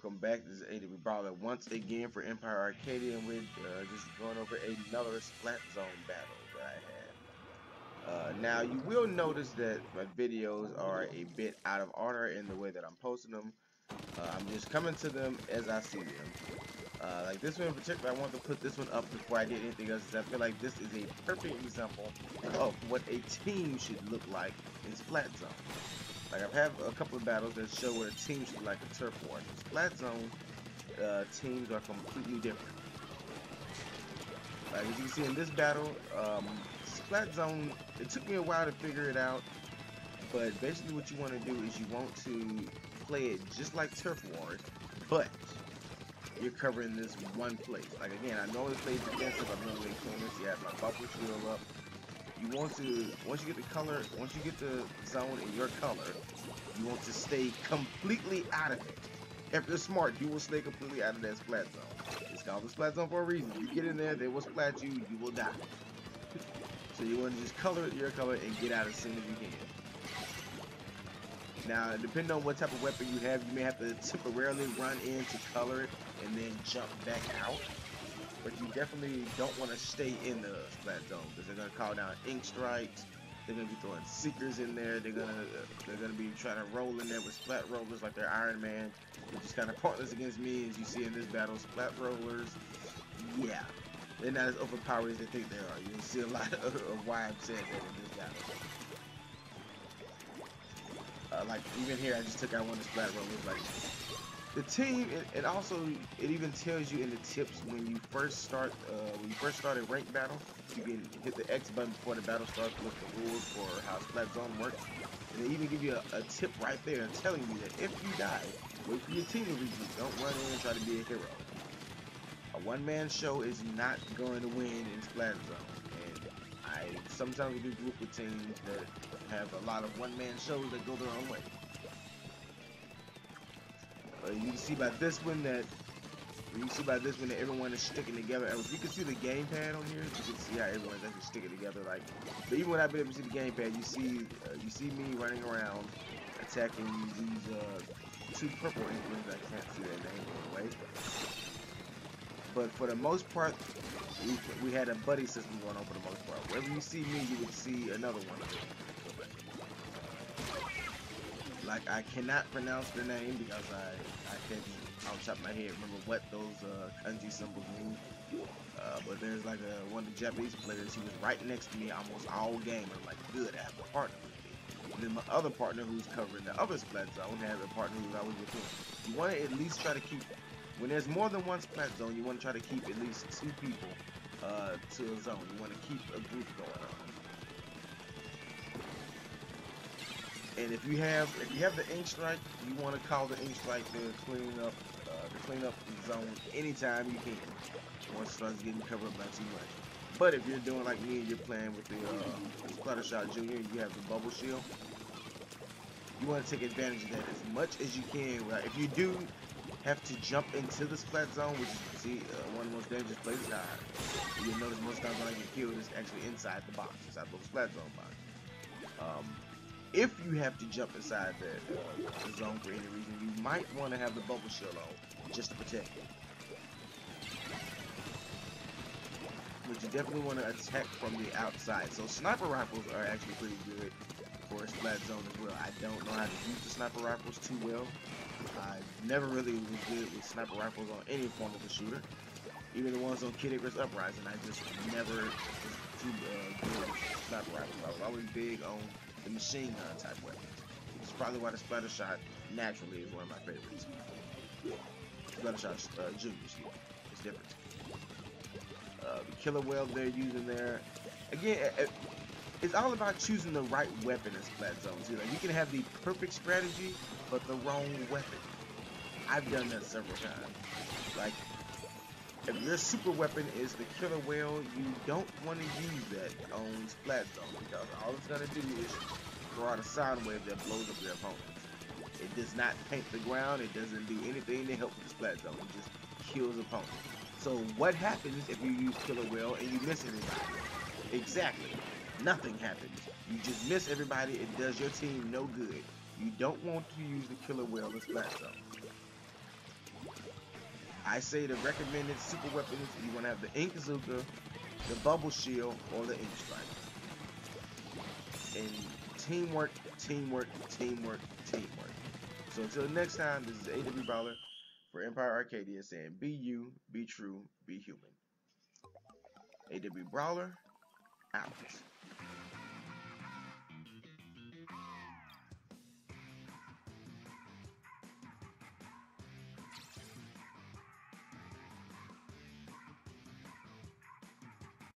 welcome back. This is AW Brawler once again for Empire Arcadia, and we're uh, just going over another Splat Zone battle that I had. Uh, now, you will notice that my videos are a bit out of order in the way that I'm posting them. Uh, I'm just coming to them as I see them. Uh, like this one in particular, I want to put this one up before I did anything else. because I feel like this is a perfect example of what a team should look like in Splat Zone. Like I've had a couple of battles that show what a team should like a turf war. Splat zone uh, teams are completely different. Like as you can see in this battle, um, Splat zone. It took me a while to figure it out, but basically what you want to do is you want to play it just like turf War, but you're covering this one place. Like again, I normally play defensive. I'm normally corners. You have my bubble shield up you want to once you get the color once you get the zone in your color you want to stay completely out of it. If you're smart you will stay completely out of that splat zone. It's called the splat zone for a reason. You get in there they will splat you you will die. So you want to just color it your color and get out as soon as you can. Now depending on what type of weapon you have you may have to temporarily run in to color it and then jump back out but you definitely don't want to stay in the splat zone because they're gonna call down ink strikes. They're gonna be throwing seekers in there. They're gonna they're gonna be trying to roll in there with splat rollers like they're Iron Man, which is kind of pointless against me as you see in this battle. Splat rollers, yeah, they're not as overpowered as they think they are. You can see a lot of, of why I'm saying that in this battle. Uh, like even here, I just took out one of the splat rollers. Like the team, it, it, also, it even tells you in the tips when you first start, uh, when you first start a ranked battle, you can hit the X button before the battle starts with the rules for how Splat Zone works. And they even give you a, a tip right there telling you that if you die, wait for your team to regroup. Don't run in and try to be a hero. A one-man show is not going to win in Splat Zone. And I sometimes do group with teams that have a lot of one-man shows that go their own way. Uh, you can see by this one that you can see by this one that everyone is sticking together. And you can see the gamepad on here. You can see how everyone's actually sticking together. Like, but even when I've been able to see the gamepad, you see uh, you see me running around attacking these uh, two purple Inklings. I can't see their name anyway. But for the most part, we, we had a buddy system going on for the most part. Wherever you see me, you would see another one. Like I cannot pronounce the name because I I couldn't off the top of my head remember what those uh, kanji symbols mean. Uh, but there's like a, one of the Japanese players. He was right next to me almost all game. I'm like, good, I have a partner with me. And then my other partner who's covering the other splat zone has a partner who's always with him. You want to at least try to keep, when there's more than one splat zone, you want to try to keep at least two people uh, to a zone. You want to keep a group going on. And if you have if you have the ink strike, you want to call the ink strike to clean up uh, to clean up the zone anytime you can. Once it starts getting covered by too much. But if you're doing like me and you're playing with the uh, Splattershot Junior, you have the bubble shield. You want to take advantage of that as much as you can. If you do have to jump into the splat zone, which is see uh, one of the most dangerous places. You'll notice most times when I get killed, it's actually inside the box, inside the splat zone box. Um, if you have to jump inside the, uh, zone for any reason, you might want to have the bubble shield on just to protect it. But you definitely want to attack from the outside. So sniper rifles are actually pretty good for a splat zone as well. I don't know how to use the sniper rifles too well. I never really was good with sniper rifles on any form of a shooter. Even the ones on Kid Icarus Uprising, I just never was too uh, good with sniper rifles. I was always big on the machine gun type weapons. It's probably why the Splattershot naturally is one of my favorites. Splattershot uh, Junior, it's different. Uh, the Killer Wail they're using there. Again, it's all about choosing the right weapon in Splat Zones. You know, you can have the perfect strategy, but the wrong weapon. I've done that several times. Like, if your super weapon is the Killer Wail, you don't want to use that on Splat Zone because all it's going to do is throw out a sound wave that blows up your opponent. It does not paint the ground, it doesn't do anything to help the Splat Zone, it just kills opponents. So what happens if you use Killer Wail and you miss everybody? Exactly. Nothing happens. You just miss everybody, it does your team no good. You don't want to use the Killer Wail in Splat Zone. I say the recommended super weapons, you want to have the Ink Bazooka, the Bubble Shield, or the Ink Strike. And teamwork, teamwork, teamwork, teamwork. So until next time, this is AW Brawler for Empire Arcadia saying be you, be true, be human. AW Brawler, out.